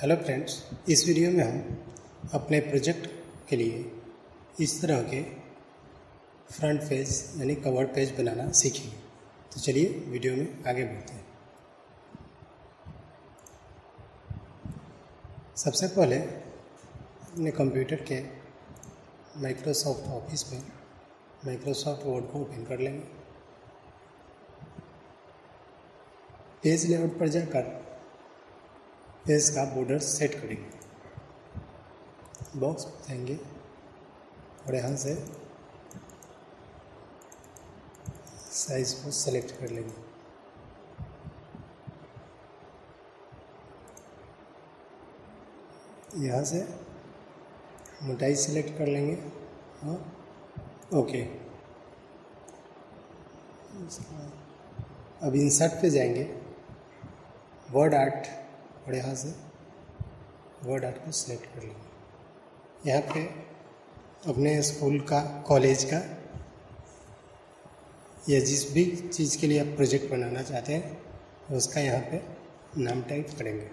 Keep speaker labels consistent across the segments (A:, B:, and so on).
A: Hello friends इस video में हम अपने प्रोजेक्ट के लिए इस तरह के फ्रंट पेज यानी कवर पेज बनाना सीखेंगे। तो चलिए वीडियो में आगे बढ़ते हैं। सबसे पहले अपने कंप्यूटर के माइक्रोसॉफ्ट ऑफ़िस में माइक्रोसॉफ्ट वर्ड को ओपन कर लेंगे। पेज लेआउट पर जाकर पेज का बॉर्डर सेट करेंगे। बॉक्स बताएँगे और यहाँ से साइज़ को सेलेक्ट कर लेंगे। यहाँ से मोटाई सेलेक्ट कर लेंगे। और ओके अब इंसर्ट पे जाएँगे। वर्ड आर्ट और यहाँ से वर्ड आर्ट को सिलेक्ट कर लेंगे। यहाँ पे अपने स्कूल का, कॉलेज का, या जिस भी चीज़ के लिए आप प्रोजेक्ट बनाना चाहते हैं, उसका यहाँ पे नाम टाइप करेंगे।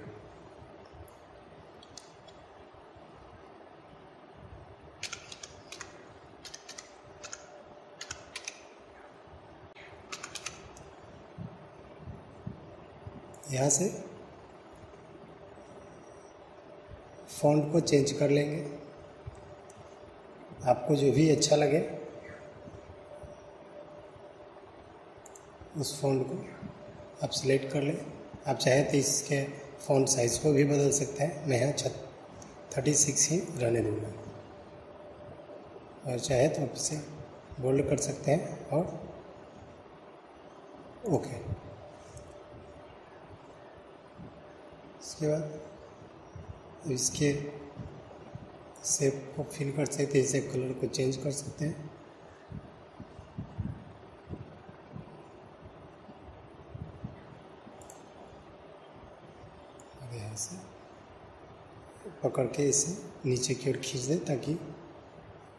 A: यहाँ से फ़ॉन्ट को चेंज कर लेंगे। आपको जो भी अच्छा लगे, उस फ़ॉन्ट को आप सिलेक्ट कर लें। आप चाहे तो इसके फ़ॉन्ट साइज़ को भी बदल सकते हैं। मैं यहाँ छत थर्टी सिक्स ही रहने दूँगा। और चाहे तो आप इसे बोल्ड कर सकते हैं और ओके इसके बाद इसके शेप को फिल कर सकते हैं इसे कलर को चेंज कर सकते हैं। यहाँ से पकड़ के इसे नीचे की ओर खींच दें ताकि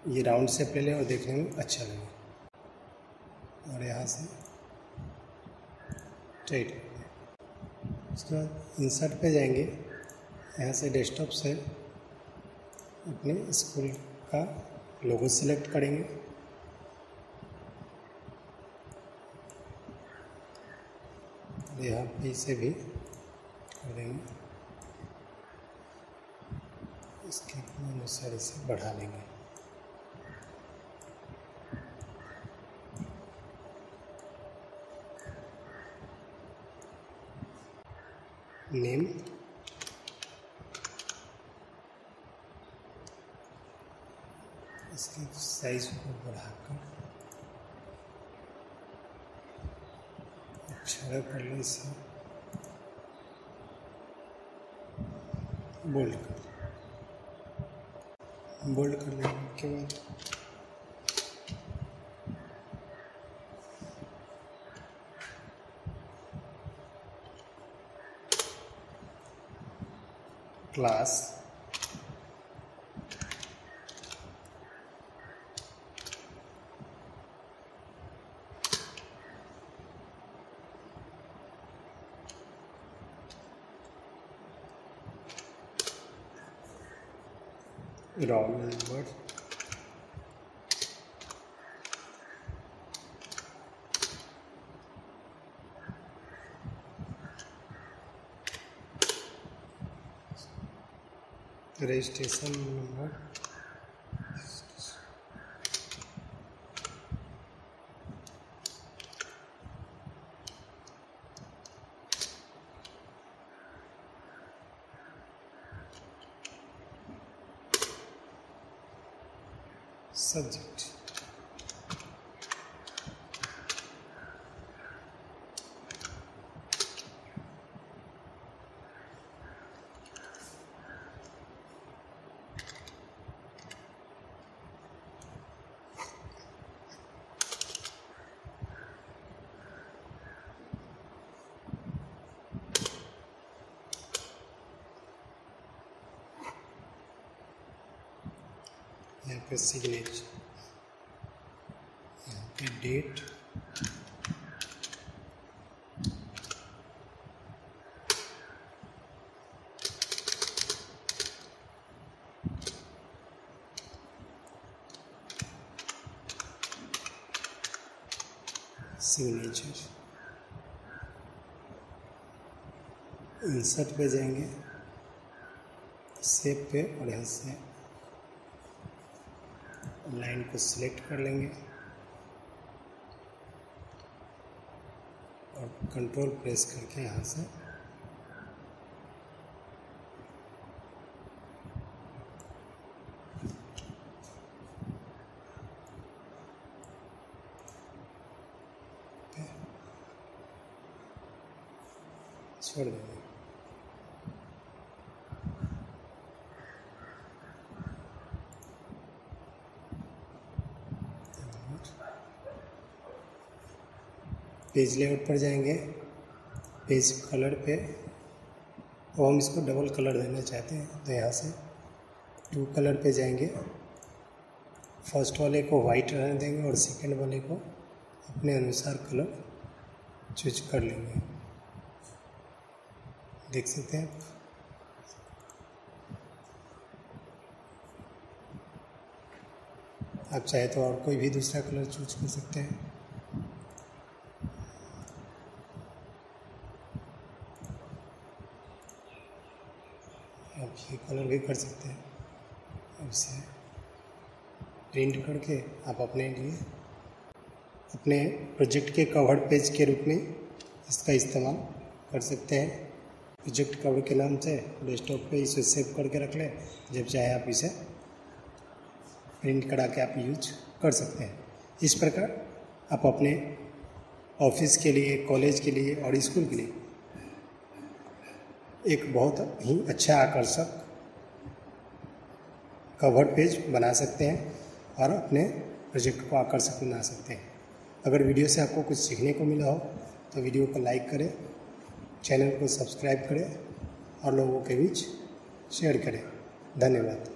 A: ये राउंड शेप ले ले और देखने में अच्छा लगे। और यहाँ से टाइट कर दें। उसके बाद इंसर्ट पे जाएँगे। यहाँ से डेस्कटॉप से अपने स्कूल का लोगो सिलेक्ट करेंगे। यहाँ पे इसे भी कर देंगे। इसके अनुसार इसे बढ़ा लेंगे नेम इसकी साइज़ को बढ़ाकर अच्छा कर लो इसे बोल्ड कर बोल्ड कर लेने के बाद class roll number registration number subject यहाँ पे सिग्नेचर यहाँ पे डेट सिग्नेचर इंसर्ट पे जाएँगे। सेप पे और यहाँ से लाइन को सिलेक्ट कर लेंगे और कंट्रोल प्रेस करके यहाँ से छोड़ देंगे। पेज लेआउट पर जाएँगे। पेज कलर पे। और हम इसको डबल कलर देना चाहते हैं तो यहाँ से टू कलर पे जाएँगे। फ़र्स्ट वाले को वाइट रहने देंगे और सेकंड वाले को अपने अनुसार कलर चूज़ कर लेंगे। देख सकते हैं आप? चाहे तो और कोई भी दूसरा कलर चूज़ कर सकते हैं आप ये कलर भी कर सकते हैं। इसे प्रिंट करके आप अपने लिए, अपने प्रोजेक्ट के कवर पेज के रूप में इसका इस्तेमाल कर सकते हैं। प्रोजेक्ट कवर के नाम से डेस्कटॉप पे इसे सेव करके रख लें, जब चाहे आप इसे प्रिंट करा के आप यूज़ कर सकते हैं। इस प्रकार आप अपने ऑफ़िस के लिए कॉलेज के लिए और स्कूल के लिए एक बहुत ही अच्छा आकर्षक कवर पेज बना सकते हैं और अपने प्रोजेक्ट को आकर्षक बना सकते हैं। अगर वीडियो से आपको कुछ सीखने को मिला हो तो वीडियो को लाइक करें चैनल को सब्सक्राइब करें और लोगों के बीच शेयर करें। धन्यवाद।